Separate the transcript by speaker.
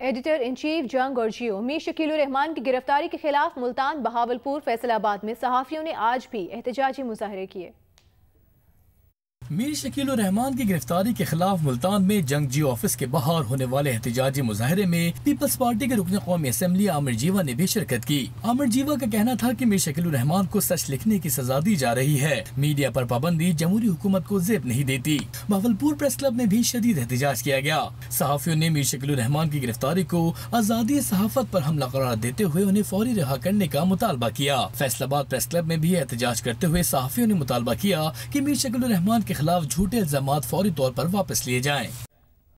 Speaker 1: Editor in chief जंग और जियो। मीर शकील रहमान की गिरफ्तारी के खिलाफ मुल्तान बहावलपुर फैसलाबाद में सहाफियों ने आज भी एहतजाजी मुजाहरे किए।
Speaker 2: मीर शकील रहमान की गिरफ्तारी के खिलाफ मुल्तान में जंग जी ऑफ़िस के बाहर होने वाले एहतजाजी मुजाहरे में पीपल्स पार्टी के रुकन कौमी असम्बली आमिर जीवा ने भी शिरकत की। आमिर जीवा का कहना था कि मीर शकील रहमान को सच लिखने की सजा दी जा रही है। मीडिया पर पाबंदी जमहूरी हुकूमत को जेब नहीं देती। भावलपुर प्रेस क्लब में भी शदीद एहतजाज किया गया। सहाफियों ने मीर शकील रहमान की गिरफ्तारी को आज़ादी सहाफत आरोप हमला करार देते हुए उन्हें फौरी रिहा करने का मुतालबा किया। फैसलाबाद प्रेस क्लब में भी एहतजाज करते हुए सहाफियों ने मुतालबा किया की मीर शकील रहमान के खिलाफ झूठे इल्ज़ाम फौरी तौर पर वापस लिए जाएँ।